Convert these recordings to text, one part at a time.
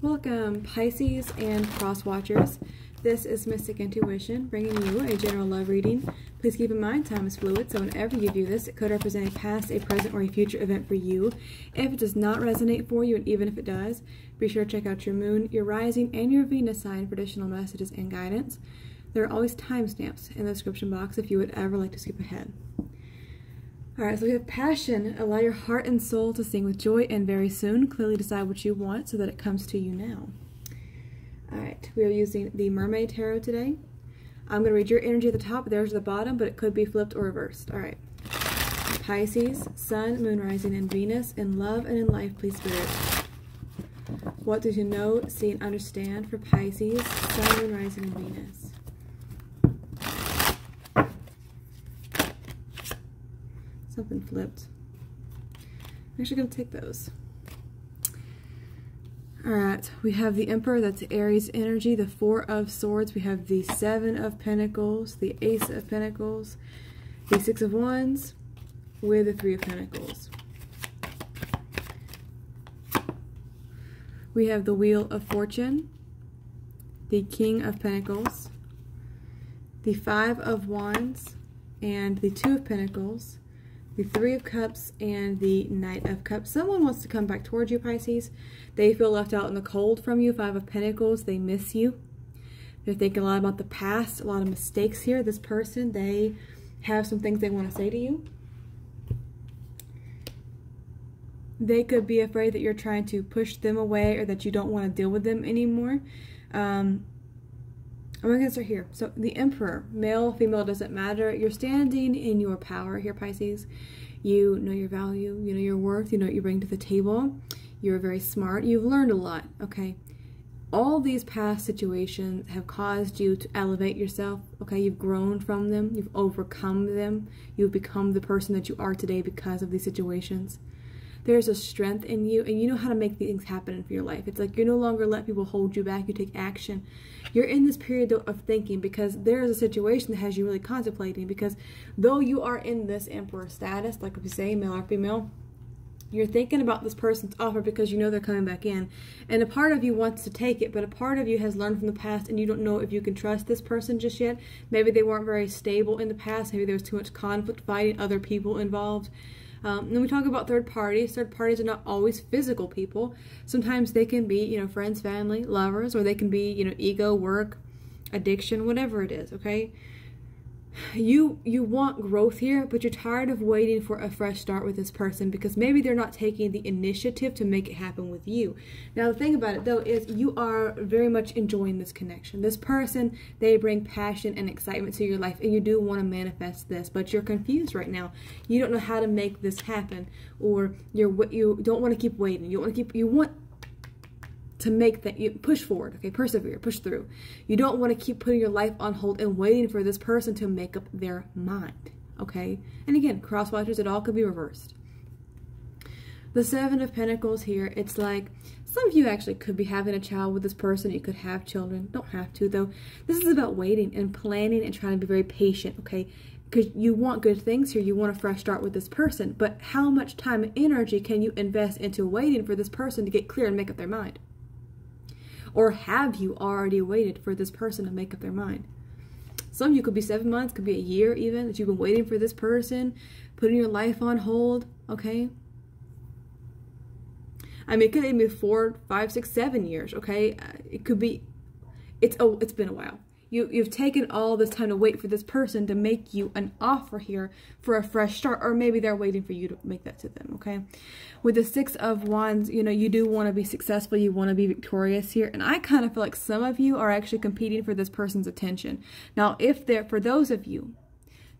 Welcome, um, Pisces and Cross Watchers. This is Mystic Intuition, bringing you a general love reading. Please keep in mind, time is fluid, so whenever you view this, it could represent a past, a present, or a future event for you. If it does not resonate for you, and even if it does, be sure to check out your moon, your rising, and your Venus sign for additional messages and guidance. There are always timestamps in the description box if you would ever like to skip ahead. All right, so we have passion. Allow your heart and soul to sing with joy, and very soon, clearly decide what you want so that it comes to you now. All right, we are using the Mermaid Tarot today. I'm going to read your energy at the top, there's the bottom, but it could be flipped or reversed. All right. Pisces, Sun, Moon, Rising, and Venus, in love and in life, please, Spirit. What do you know, see, and understand for Pisces, Sun, Moon, Rising, and Venus? Something flipped. I'm actually going to take those. Alright, we have the Emperor, that's Aries energy, the Four of Swords, we have the Seven of Pentacles, the Ace of Pentacles, the Six of Wands, with the Three of Pentacles. We have the Wheel of Fortune, the King of Pentacles, the Five of Wands, and the Two of Pentacles, the Three of Cups and the Knight of Cups. Someone wants to come back towards you, Pisces. They feel left out in the cold from you. Five of Pentacles, they miss you. They're thinking a lot about the past, a lot of mistakes here. This person, they have some things they want to say to you. They could be afraid that you're trying to push them away or that you don't want to deal with them anymore. Um, I'm going to start here. So the Emperor, male, female, doesn't matter. You're standing in your power here, Pisces. You know your value. You know your worth. You know what you bring to the table. You're very smart. You've learned a lot, okay? All these past situations have caused you to elevate yourself, okay? You've grown from them. You've overcome them. You've become the person that you are today because of these situations there's a strength in you and you know how to make things happen for your life. It's like you no longer let people hold you back, you take action. You're in this period of thinking because there is a situation that has you really contemplating because though you are in this emperor status, like we say, male or female, you're thinking about this person's offer because you know they're coming back in. And a part of you wants to take it, but a part of you has learned from the past and you don't know if you can trust this person just yet. Maybe they weren't very stable in the past. Maybe there was too much conflict, fighting, other people involved. Um, then we talk about third parties. Third parties are not always physical people. Sometimes they can be, you know, friends, family, lovers, or they can be, you know, ego, work, addiction, whatever it is, okay? You you want growth here but you're tired of waiting for a fresh start with this person because maybe they're not taking the initiative to make it happen with you. Now the thing about it though is you are very much enjoying this connection. This person they bring passion and excitement to your life and you do want to manifest this but you're confused right now. You don't know how to make this happen or you're what you don't want to keep waiting. You want to keep you want to make that you push forward okay persevere push through. You don't want to keep putting your life on hold and waiting for this person to make up their mind okay? And again cross watchers it all could be reversed. The seven of pentacles here it's like some of you actually could be having a child with this person you could have children don't have to though. This is about waiting and planning and trying to be very patient okay? Because you want good things here you want a fresh start with this person but how much time and energy can you invest into waiting for this person to get clear and make up their mind or have you already waited for this person to make up their mind? Some of you could be seven months, could be a year even, that you've been waiting for this person, putting your life on hold, okay? I mean, it could even be four, five, six, seven years, okay? Uh, it could be, it's, oh, it's been a while. You, you've taken all this time to wait for this person to make you an offer here for a fresh start, or maybe they're waiting for you to make that to them, okay? With the Six of Wands, you know, you do want to be successful, you want to be victorious here, and I kind of feel like some of you are actually competing for this person's attention. Now, if they're, for those of you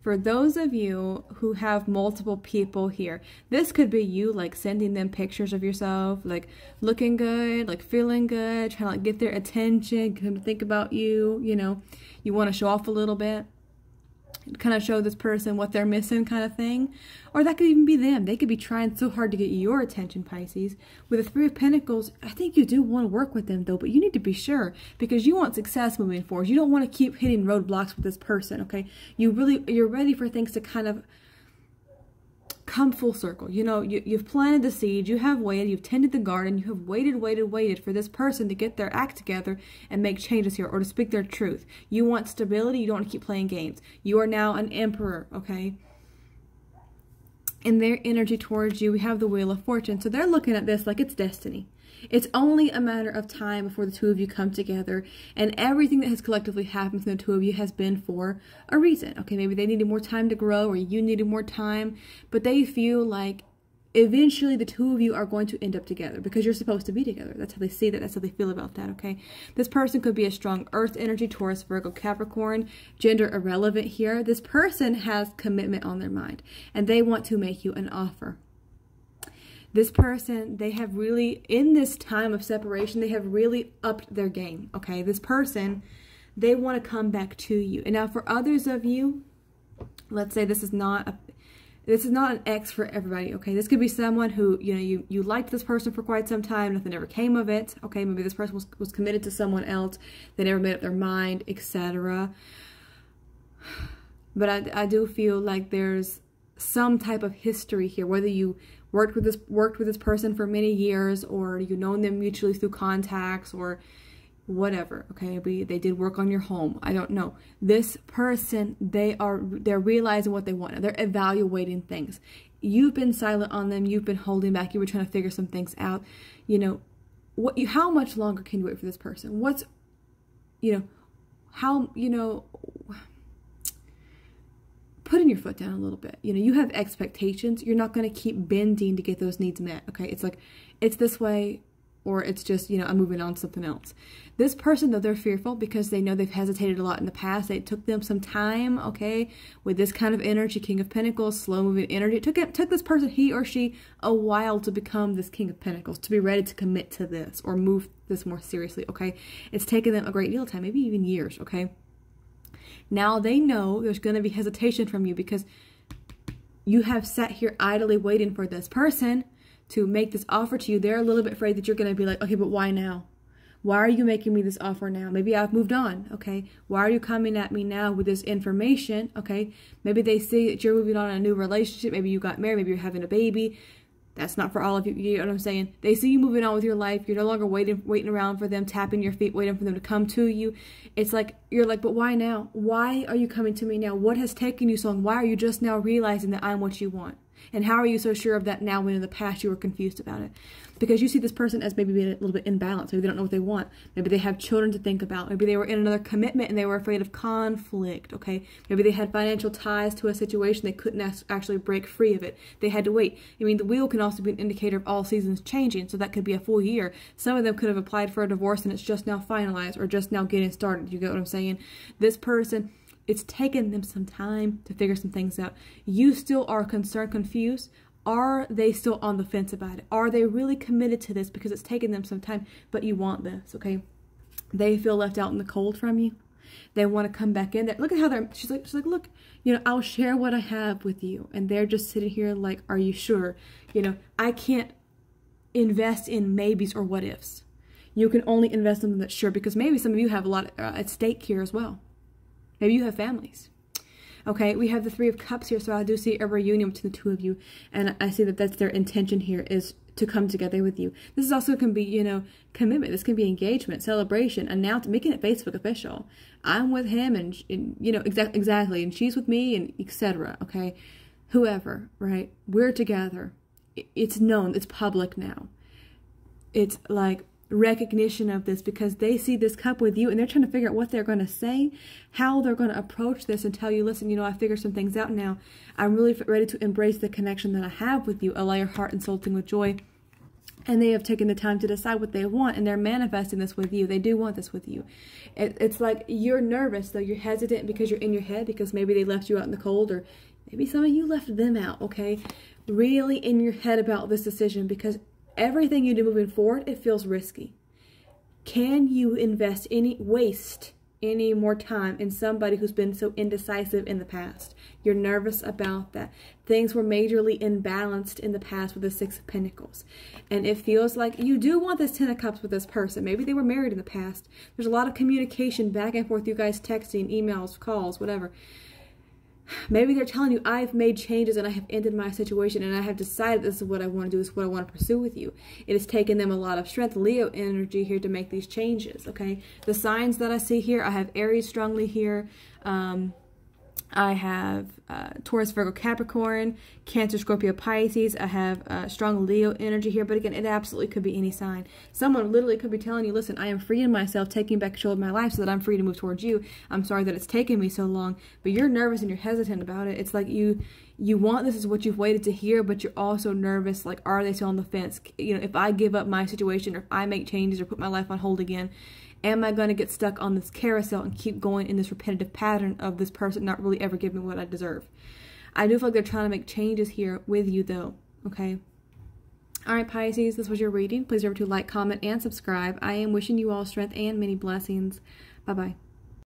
for those of you who have multiple people here, this could be you like sending them pictures of yourself, like looking good, like feeling good, trying to like get their attention, get them to think about you, you know, you want to show off a little bit kind of show this person what they're missing kind of thing. Or that could even be them. They could be trying so hard to get your attention, Pisces. With the Three of Pentacles, I think you do want to work with them though, but you need to be sure because you want success moving forward. You don't want to keep hitting roadblocks with this person, okay? You really, you're ready for things to kind of come full circle. You know, you, you've planted the seed, you have waited, you've tended the garden, you have waited, waited, waited for this person to get their act together and make changes here or to speak their truth. You want stability, you don't want to keep playing games. You are now an emperor, okay? In their energy towards you, we have the Wheel of Fortune. So they're looking at this like it's destiny. It's only a matter of time before the two of you come together, and everything that has collectively happened between the two of you has been for a reason. Okay, maybe they needed more time to grow, or you needed more time, but they feel like eventually the two of you are going to end up together because you're supposed to be together. That's how they see that. That's how they feel about that, okay? This person could be a strong earth energy, Taurus, Virgo, Capricorn, gender irrelevant here. This person has commitment on their mind and they want to make you an offer this person, they have really, in this time of separation, they have really upped their game, okay? This person, they want to come back to you. And now for others of you, let's say this is not a, this is not an ex for everybody, okay? This could be someone who, you know, you, you liked this person for quite some time, nothing ever came of it, okay? Maybe this person was, was committed to someone else, they never made up their mind, etc. But I, I do feel like there's some type of history here, whether you worked with this worked with this person for many years or you've known them mutually through contacts or whatever okay? Maybe they did work on your home. I don't know. This person they are they're realizing what they want. They're evaluating things. You've been silent on them. You've been holding back. You were trying to figure some things out. You know what you how much longer can you wait for this person? What's you know how you know putting your foot down a little bit. You know, you have expectations. You're not going to keep bending to get those needs met. Okay. It's like, it's this way, or it's just, you know, I'm moving on to something else. This person, though, they're fearful because they know they've hesitated a lot in the past. It took them some time, okay, with this kind of energy, King of Pentacles, slow moving energy. It took, it took this person, he or she, a while to become this King of Pentacles, to be ready to commit to this or move this more seriously, okay? It's taken them a great deal of time, maybe even years, okay? Now they know there's going to be hesitation from you because you have sat here idly waiting for this person to make this offer to you. They're a little bit afraid that you're going to be like, okay, but why now? Why are you making me this offer now? Maybe I've moved on, okay? Why are you coming at me now with this information, okay? Maybe they see that you're moving on in a new relationship. Maybe you got married. Maybe you're having a baby. That's not for all of you. You know what I'm saying? They see you moving on with your life. You're no longer waiting, waiting around for them, tapping your feet, waiting for them to come to you. It's like you're like, but why now? Why are you coming to me now? What has taken you so long? Why are you just now realizing that I'm what you want? And how are you so sure of that now when in the past you were confused about it? Because you see this person as maybe being a little bit imbalanced. Maybe they don't know what they want. Maybe they have children to think about. Maybe they were in another commitment and they were afraid of conflict, okay? Maybe they had financial ties to a situation they couldn't actually break free of it. They had to wait. I mean, the wheel can also be an indicator of all seasons changing, so that could be a full year. Some of them could have applied for a divorce and it's just now finalized or just now getting started. You get what I'm saying? This person it's taken them some time to figure some things out. You still are concerned, confused. Are they still on the fence about it? Are they really committed to this because it's taken them some time, but you want this, okay? They feel left out in the cold from you. They want to come back in there. Look at how they're, she's like, she's like, look, you know, I'll share what I have with you. And they're just sitting here like, are you sure? You know, I can't invest in maybes or what ifs. You can only invest in them that's sure because maybe some of you have a lot uh, at stake here as well. Maybe you have families. Okay, we have the Three of Cups here, so I do see a reunion between the two of you, and I see that that's their intention here is to come together with you. This is also can be, you know, commitment. This can be engagement, celebration, announce, making it Facebook official. I'm with him, and, and you know, exa exactly, and she's with me, and etc. Okay, whoever, right? We're together. It's known. It's public now. It's like recognition of this because they see this cup with you and they're trying to figure out what they're going to say, how they're going to approach this and tell you, listen, you know, I figured some things out now. I'm really ready to embrace the connection that I have with you. Allow your heart soul with joy. And they have taken the time to decide what they want and they're manifesting this with you. They do want this with you. It, it's like you're nervous, though. You're hesitant because you're in your head because maybe they left you out in the cold or maybe some of you left them out, okay? Really in your head about this decision because everything you do moving forward, it feels risky. Can you invest any, waste any more time in somebody who's been so indecisive in the past? You're nervous about that. Things were majorly imbalanced in the past with the Six of Pentacles. And it feels like you do want this Ten of Cups with this person. Maybe they were married in the past. There's a lot of communication back and forth, you guys texting, emails, calls, whatever. Maybe they're telling you I've made changes and I have ended my situation and I have decided this is what I want to do, this is what I want to pursue with you. It has taken them a lot of strength, Leo energy here to make these changes, okay? The signs that I see here, I have Aries strongly here. Um, I have uh, Taurus, Virgo, Capricorn, Cancer, Scorpio, Pisces. I have uh, strong Leo energy here, but again, it absolutely could be any sign. Someone literally could be telling you, listen, I am freeing myself, taking back control of my life so that I'm free to move towards you. I'm sorry that it's taken me so long, but you're nervous and you're hesitant about it. It's like you you want this is what you've waited to hear, but you're also nervous. Like, are they still on the fence? You know, if I give up my situation or if I make changes or put my life on hold again, Am I going to get stuck on this carousel and keep going in this repetitive pattern of this person not really ever giving me what I deserve? I do feel like they're trying to make changes here with you, though, okay? All right, Pisces, this was your reading. Please remember to like, comment, and subscribe. I am wishing you all strength and many blessings. Bye-bye.